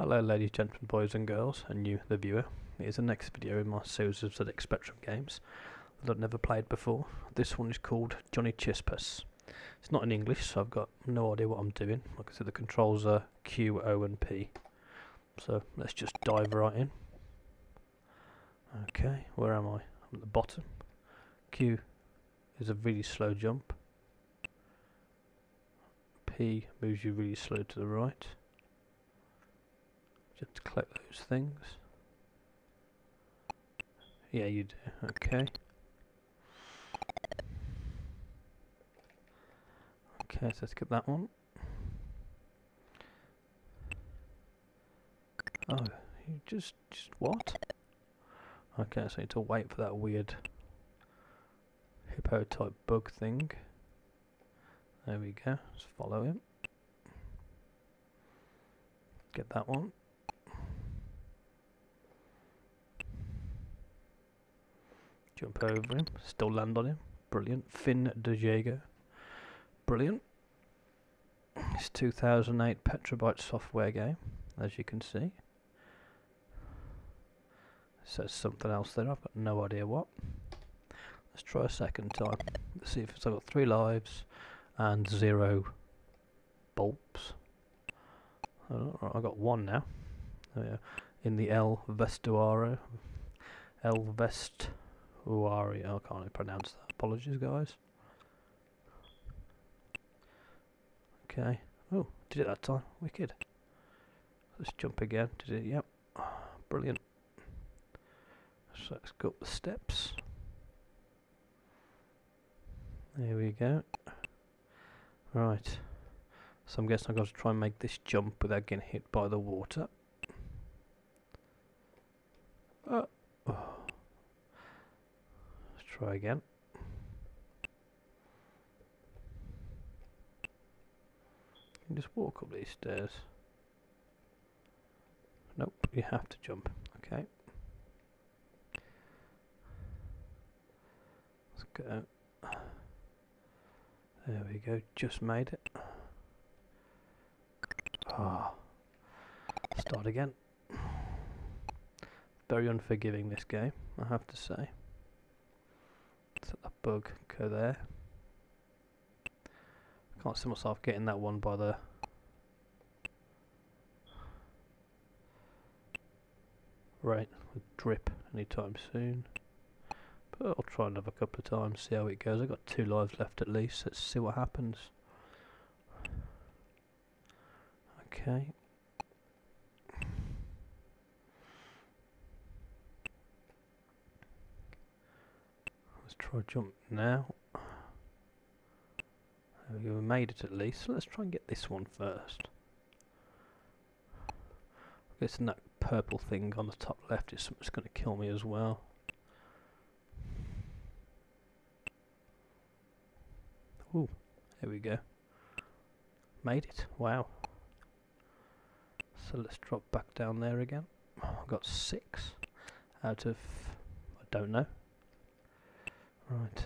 Hello ladies, gentlemen, boys and girls, and you, the viewer. Here's the next video in my series of ZX Spectrum games that I've never played before. This one is called Johnny Chispas. It's not in English, so I've got no idea what I'm doing. Like I said, the controls are Q, O and P. So let's just dive right in. Okay, where am I? I'm at the bottom. Q is a really slow jump. P moves you really slow to the right. Just collect those things. Yeah, you do. Okay. Okay, so let's get that one. Oh, you just, just what? Okay, so I need to wait for that weird hippo type bug thing. There we go, let's follow him. Get that one. Jump over him, still land on him. Brilliant. Finn DeJager. Brilliant. It's 2008 Petrobyte software game, as you can see. says something else there, I've got no idea what. Let's try a second time. Let's see if it's I've got three lives and zero bulbs. Oh, I got one now. Oh, In the El Vestuario. El Vest Uari. Oh, I can't pronounce that. Apologies, guys. Okay. Oh, did it that time. Wicked. Let's jump again. Did it? Yep. Brilliant. So let's go up the steps. There we go. Right. So I'm guessing I've got to try and make this jump without getting hit by the water. Oh. Try again. You just walk up these stairs. Nope, you have to jump. Okay. Let's go. There we go, just made it. Ah. Start again. Very unforgiving this game, I have to say. Let that bug go there. Can't see myself getting that one by the right with drip anytime soon. But I'll try another couple of times, see how it goes. I've got two lives left at least. Let's see what happens. Okay. Try jump now. We made it at least. So let's try and get this one first. I guess that purple thing on the top left is something that's going to kill me as well. Ooh, there we go. Made it. Wow. So let's drop back down there again. I've got six out of, I don't know. Right.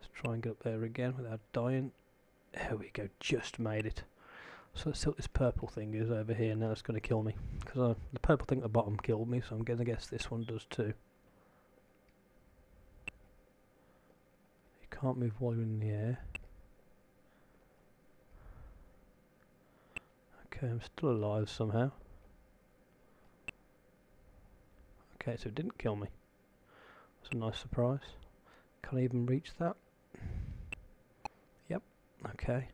Let's try and get up there again without dying. There we go, just made it. So let's see what this purple thing is over here now it's going to kill me. Because uh, the purple thing at the bottom killed me, so I'm going to guess this one does too. You can't move while you're in the air. Okay, I'm still alive somehow. Okay, so it didn't kill me. That's a nice surprise. Can't even reach that? Yep, okay.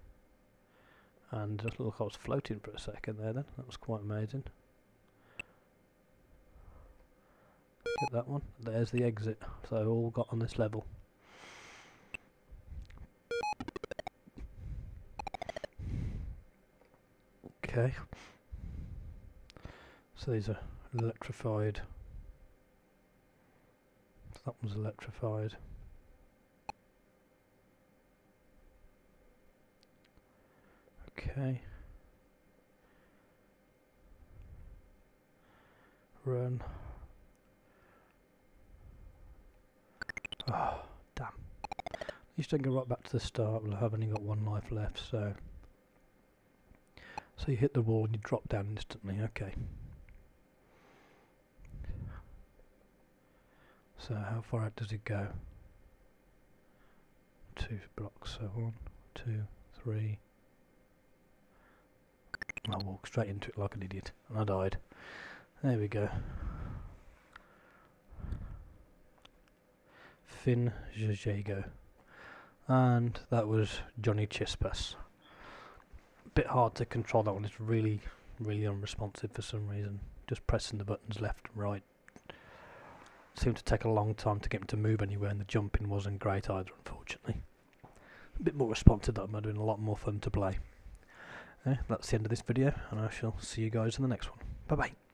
And just look, I was floating for a second there then. That was quite amazing. Get that one. There's the exit. So all got on this level. Okay. So these are electrified. That one's electrified. Okay. Run. Oh, damn. At least I can go right back to the start. Well, I've only got one life left, so... So So you hit the wall and you drop down instantly, okay. So how far out does it go? Two blocks, so one, two, three. I walked straight into it like an idiot and I died. There we go. Finn Jajago. And that was Johnny Chispas. Bit hard to control that one, it's really, really unresponsive for some reason. Just pressing the buttons left and right. Seemed to take a long time to get him to move anywhere and the jumping wasn't great either unfortunately. A bit more responsive that might have been a lot more fun to play. Yeah, that's the end of this video and I shall see you guys in the next one. Bye bye.